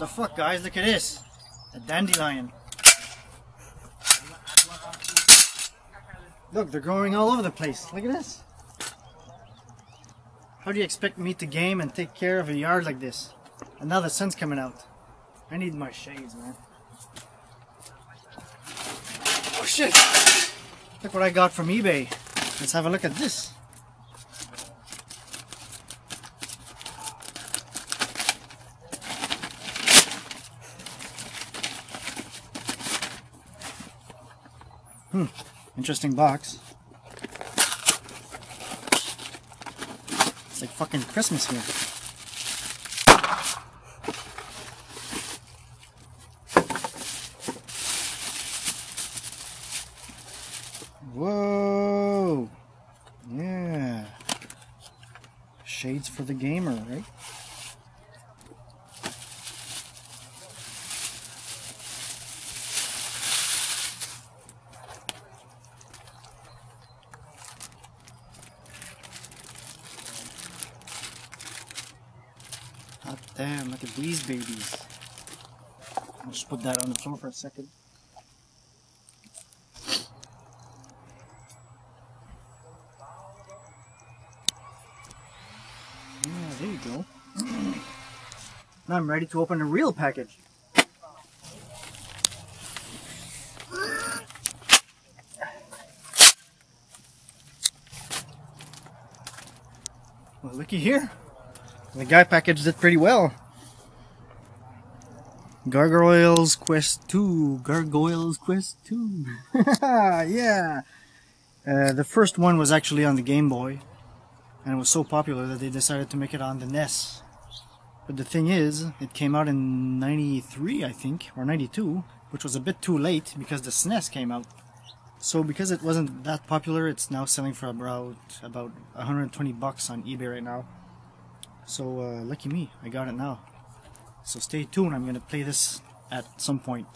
the fuck, guys? Look at this. A dandelion. Look, they're growing all over the place. Look at this. How do you expect me to game and take care of a yard like this? And now the sun's coming out. I need my shades, man. Oh shit! Look what I got from eBay. Let's have a look at this. Hmm, interesting box. It's like fucking Christmas here. Whoa! Yeah. Shades for the gamer, right? Hot damn, look at these babies. I'll just put that on the floor for a second. Yeah, there you go. Now I'm ready to open a real package. Well, looky here. The guy packaged it pretty well. Gargoyle's Quest 2. Gargoyle's Quest 2. yeah. Uh, the first one was actually on the Game Boy. And it was so popular that they decided to make it on the NES. But the thing is, it came out in 93, I think, or 92, which was a bit too late because the SNES came out. So because it wasn't that popular, it's now selling for about about 120 bucks on eBay right now. So uh, lucky me, I got it now. So stay tuned, I'm gonna play this at some point.